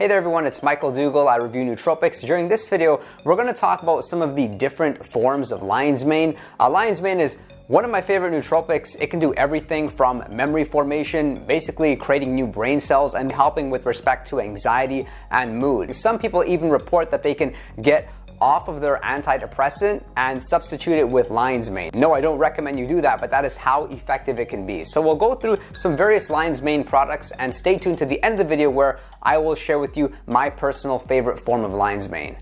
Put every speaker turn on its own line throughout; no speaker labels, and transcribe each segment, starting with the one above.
Hey there everyone, it's Michael Dougal. I review nootropics. During this video, we're going to talk about some of the different forms of lion's mane. Uh, lion's mane is one of my favorite nootropics. It can do everything from memory formation, basically creating new brain cells and helping with respect to anxiety and mood. Some people even report that they can get off of their antidepressant and substitute it with lion's mane. No, I don't recommend you do that, but that is how effective it can be. So we'll go through some various lion's mane products and stay tuned to the end of the video where I will share with you my personal favorite form of lion's mane.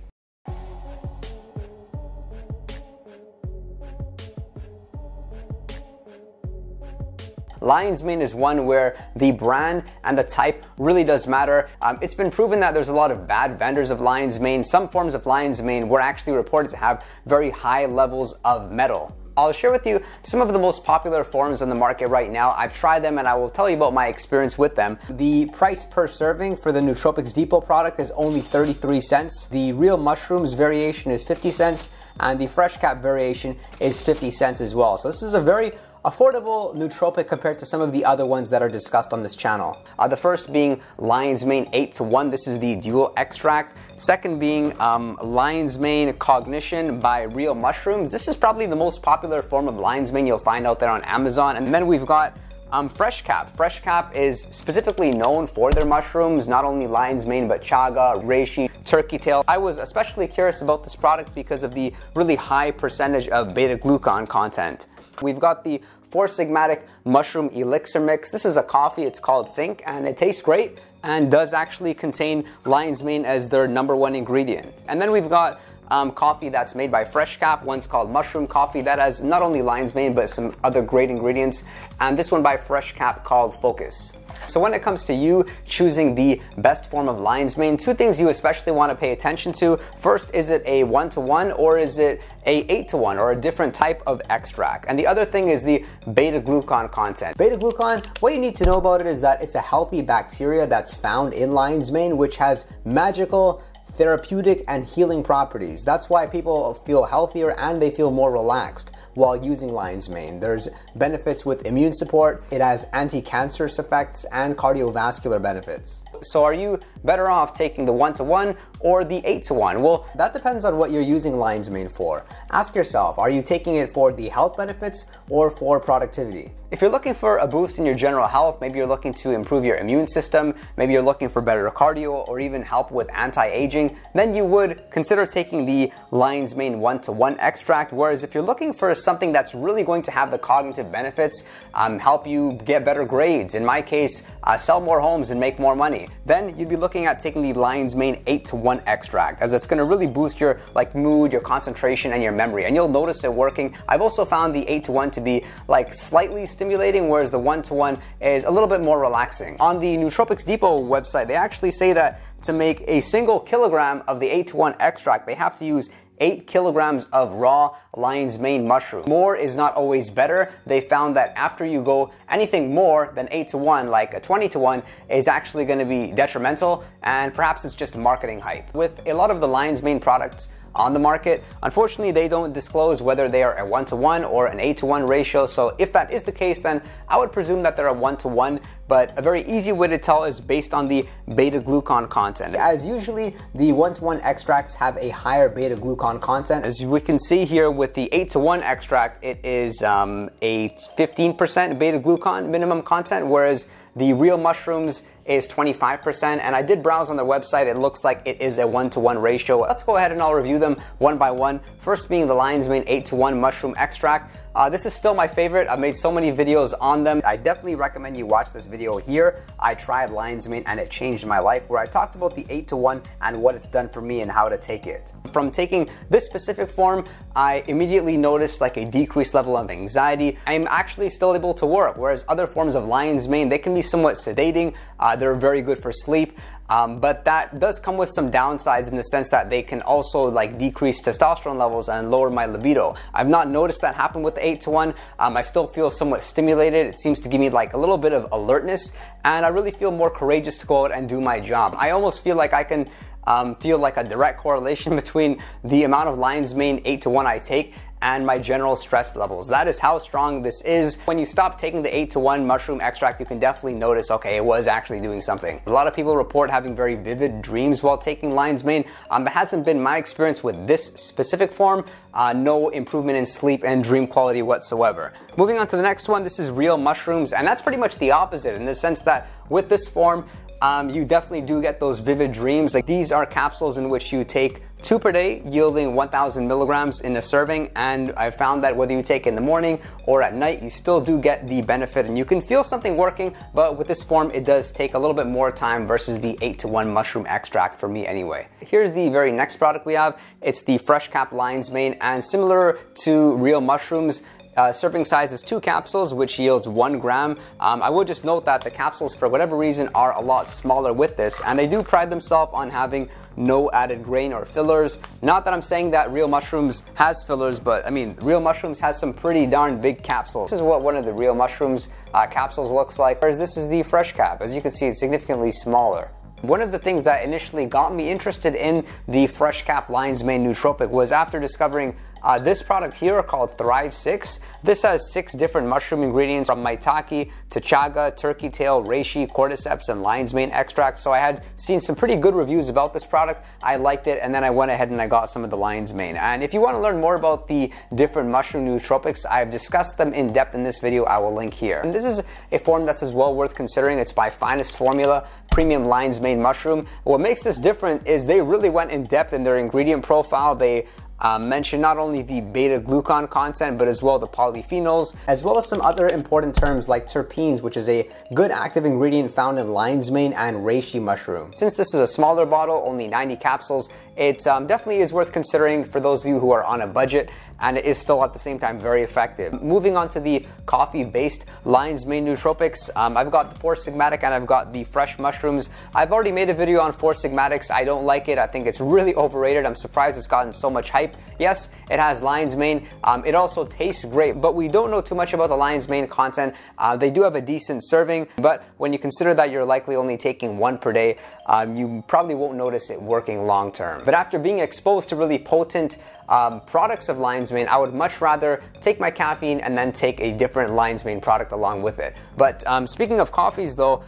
Lion's Mane is one where the brand and the type really does matter. Um, it's been proven that there's a lot of bad vendors of Lion's Mane. Some forms of Lion's Mane were actually reported to have very high levels of metal. I'll share with you some of the most popular forms on the market right now. I've tried them and I will tell you about my experience with them. The price per serving for the Nootropics Depot product is only 33 cents. The Real Mushrooms variation is 50 cents and the Fresh Cap variation is 50 cents as well. So this is a very affordable nootropic compared to some of the other ones that are discussed on this channel. Uh, the first being Lion's Mane 8 to 1. This is the dual extract. Second being um, Lion's Mane Cognition by Real Mushrooms. This is probably the most popular form of Lion's Mane you'll find out there on Amazon. And then we've got um, Fresh Cap. Fresh Cap is specifically known for their mushrooms, not only lion's mane, but chaga, reishi, turkey tail. I was especially curious about this product because of the really high percentage of beta glucan content. We've got the Four Sigmatic Mushroom Elixir Mix. This is a coffee, it's called Think, and it tastes great and does actually contain lion's mane as their number one ingredient. And then we've got um, coffee that's made by Fresh Cap. One's called Mushroom Coffee that has not only lion's mane but some other great ingredients. And this one by Fresh Cap called Focus. So when it comes to you choosing the best form of lion's mane, two things you especially want to pay attention to. First, is it a one to one or is it a eight to one or a different type of extract? And the other thing is the beta glucan content. Beta glucan, what you need to know about it is that it's a healthy bacteria that's found in lion's mane, which has magical therapeutic and healing properties. That's why people feel healthier and they feel more relaxed while using lion's mane. There's benefits with immune support, it has anti-cancerous effects and cardiovascular benefits. So are you better off taking the 1 to 1 or the 8 to 1? Well, that depends on what you're using lion's mane for. Ask yourself, are you taking it for the health benefits or for productivity? If you're looking for a boost in your general health, maybe you're looking to improve your immune system, maybe you're looking for better cardio or even help with anti-aging, then you would consider taking the lion's mane 1 to 1 extract. Whereas if you're looking for something that's really going to have the cognitive benefits, um, help you get better grades, in my case, uh, sell more homes and make more money, then you'd be looking at taking the lion's mane 8 to 1 extract as it's going to really boost your like mood, your concentration and your memory and you'll notice it working. I've also found the 8 to 1 to be like slightly stimulating whereas the 1 to 1 is a little bit more relaxing. On the Nootropics Depot website, they actually say that to make a single kilogram of the 8 to 1 extract, they have to use 8 kilograms of raw lion's mane mushroom. More is not always better. They found that after you go anything more than 8 to 1, like a 20 to 1, is actually going to be detrimental and perhaps it's just marketing hype. With a lot of the lion's mane products, on the market. Unfortunately, they don't disclose whether they are a 1 to 1 or an 8 to 1 ratio. So if that is the case, then I would presume that they're a 1 to 1. But a very easy way to tell is based on the beta glucan content. As usually, the 1 to 1 extracts have a higher beta glucan content. As we can see here with the 8 to 1 extract, it is um, a 15% beta glucan minimum content, whereas the real mushrooms is 25%, and I did browse on their website. It looks like it is a one to one ratio. Let's go ahead and I'll review them one by one. First being the Lion's Mane 8 to 1 mushroom extract. Uh, this is still my favorite. I've made so many videos on them. I definitely recommend you watch this video here. I tried Lion's Mane and it changed my life where I talked about the 8 to 1 and what it's done for me and how to take it. From taking this specific form, I immediately noticed like a decreased level of anxiety. I'm actually still able to work, whereas other forms of Lion's Mane, they can be somewhat sedating. Uh, they're very good for sleep. Um, but that does come with some downsides in the sense that they can also like decrease testosterone levels and lower my libido. I've not noticed that happen with the 8 to 1. Um, I still feel somewhat stimulated. It seems to give me like a little bit of alertness and I really feel more courageous to go out and do my job. I almost feel like I can um, feel like a direct correlation between the amount of lion's mane 8 to 1 I take and my general stress levels. That is how strong this is. When you stop taking the 8 to 1 mushroom extract, you can definitely notice, okay, it was actually doing something. A lot of people report having very vivid dreams while taking lion's mane. Um, it hasn't been my experience with this specific form. Uh, no improvement in sleep and dream quality whatsoever. Moving on to the next one, this is real mushrooms, and that's pretty much the opposite in the sense that with this form, um, you definitely do get those vivid dreams. Like these are capsules in which you take two per day, yielding 1,000 milligrams in a serving. And I found that whether you take in the morning or at night, you still do get the benefit and you can feel something working. But with this form, it does take a little bit more time versus the 8 to 1 mushroom extract for me anyway. Here's the very next product we have. It's the Fresh Cap Lion's Mane and similar to real mushrooms, uh, serving size is two capsules, which yields one gram. Um, I will just note that the capsules, for whatever reason, are a lot smaller with this, and they do pride themselves on having no added grain or fillers. Not that I'm saying that real mushrooms has fillers, but I mean, real mushrooms has some pretty darn big capsules. This is what one of the real mushrooms uh, capsules looks like, whereas this is the fresh cap. As you can see, it's significantly smaller. One of the things that initially got me interested in the Fresh Cap Lion's Mane Nootropic was after discovering uh, this product here called Thrive 6. This has six different mushroom ingredients from maitake to chaga, turkey tail, reishi, cordyceps, and lion's mane extract. So I had seen some pretty good reviews about this product. I liked it, and then I went ahead and I got some of the lion's mane. And if you want to learn more about the different mushroom nootropics, I've discussed them in depth in this video. I will link here. And this is a form that's as well worth considering. It's by Finest Formula premium lion's mane mushroom. What makes this different is they really went in depth in their ingredient profile. They uh, mention not only the beta glucan content, but as well the polyphenols, as well as some other important terms like terpenes, which is a good active ingredient found in lion's mane and reishi mushroom. Since this is a smaller bottle, only 90 capsules, it um, definitely is worth considering for those of you who are on a budget and it is still at the same time very effective. Moving on to the coffee-based Lion's Mane Nootropics, um, I've got the Four Sigmatic and I've got the Fresh Mushrooms. I've already made a video on Four Sigmatics. I don't like it. I think it's really overrated. I'm surprised it's gotten so much hype. Yes, it has Lion's Mane. Um, it also tastes great, but we don't know too much about the Lion's Mane content. Uh, they do have a decent serving, but when you consider that you're likely only taking one per day, um, you probably won't notice it working long term. But after being exposed to really potent um, products of Lion's I would much rather take my caffeine and then take a different Lion's Mane product along with it. But um, speaking of coffees though,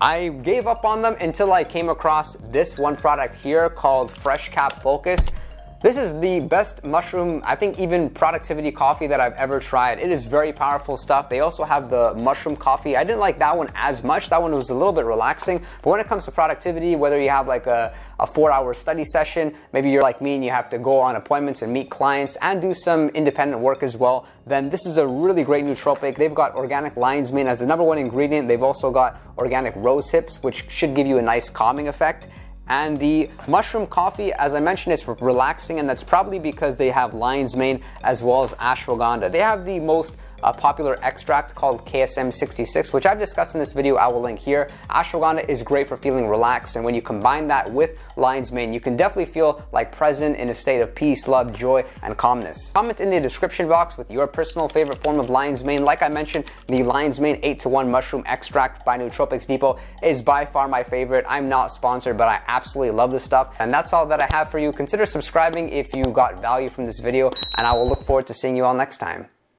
I gave up on them until I came across this one product here called Fresh Cap Focus. This is the best mushroom, I think even productivity coffee that I've ever tried. It is very powerful stuff. They also have the mushroom coffee. I didn't like that one as much. That one was a little bit relaxing. But when it comes to productivity, whether you have like a, a four hour study session, maybe you're like me and you have to go on appointments and meet clients and do some independent work as well, then this is a really great nootropic. They've got organic lion's mane as the number one ingredient. They've also got organic rose hips, which should give you a nice calming effect. And the mushroom coffee, as I mentioned, is relaxing, and that's probably because they have lion's mane as well as ashwagandha. They have the most a popular extract called KSM66, which I've discussed in this video. I will link here. Ashwagandha is great for feeling relaxed, and when you combine that with lion's mane, you can definitely feel like present in a state of peace, love, joy, and calmness. Comment in the description box with your personal favorite form of lion's mane. Like I mentioned, the lion's mane 8 to 1 mushroom extract by Nootropics Depot is by far my favorite. I'm not sponsored, but I absolutely love this stuff. And that's all that I have for you. Consider subscribing if you got value from this video, and I will look forward to seeing you all next time.